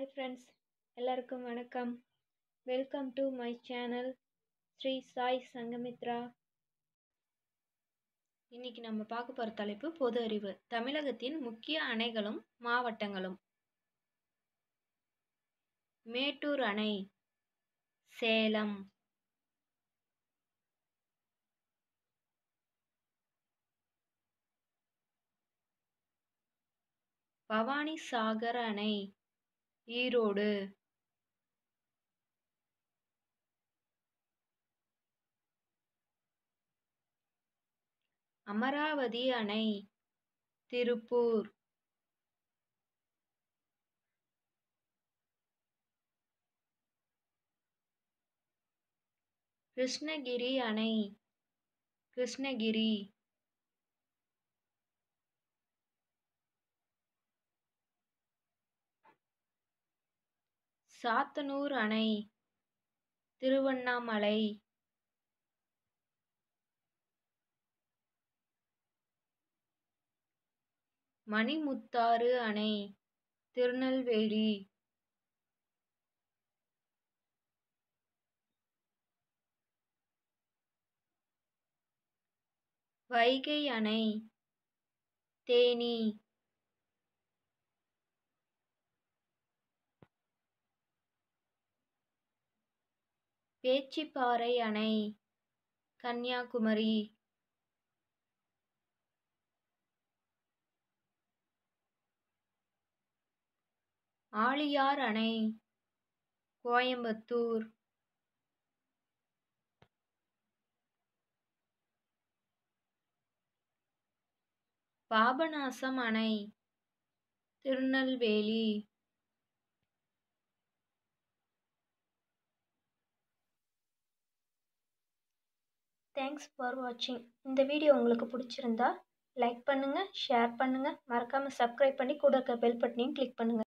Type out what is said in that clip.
Hi friends எல்லாருக்கும் வணக்கம். Welcome to my channel Sri Sai Sangamitra இன்னைக்கு நம்ம பார்க்க போகிற தலைப்பு பொது அறிவு. தமிழகத்தின் முக்கிய அணைகளும் மாவட்டங்களும். மேட்டூர் அணை சேலம். பவானி சாகர் அணை ஈரோடு. அமராவதி அணை திருப்பூர். கிருஷ்ணகிரி அணை கிருஷ்ணகிரி. சாத்தனூர் அணை திருவண்ணாமலை. மணிமுத்தாறு அணை திருநெல்வேலி. வைகை அணை தேனி. பேச்சிப்பாறை அணை கன்னியாகுமரி. ஆழியார் அணை கோயம்புத்தூர். பாபநாசம் அணை திருநெல்வேலி. தேங்க்ஸ் ஃபார் வாட்சிங் இந்த வீடியோ உங்களுக்கு பிடிச்சிருந்தா லைக் பண்ணுங்கள் ஷேர் பண்ணுங்கள் மறக்காமல் சப்ஸ்கிரைப் பண்ணி கூட இருக்க பெல் பட்டனையும் கிளிக் பண்ணுங்கள்